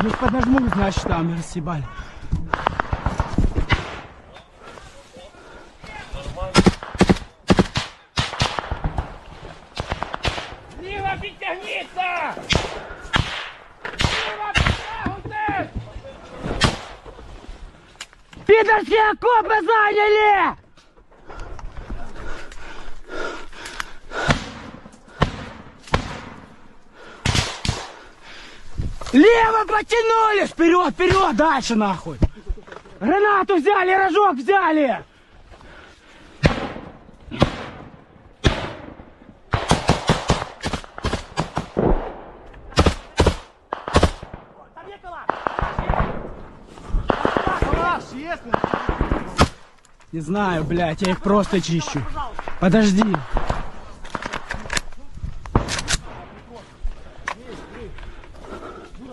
Здесь поднажму, значит, там рассебали. Ліва підтягніться! Ліва підтягуйте! Пидорские окопы заняли! Лево потянули! Вперед, вперед, дальше нахуй! Гранату взяли, рожок взяли! Не знаю, блядь, я их просто чищу. Подожди.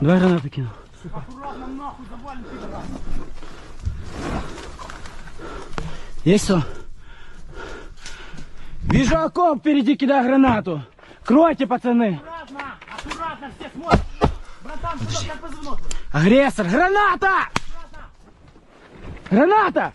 Давай гранату кину. Есть что? Вижу окоп впереди, кидай гранату. Кройте, пацаны. Аккуратно! Аккуратно, все смотрят! Братан, что как позывной? Агрессор, граната! Граната!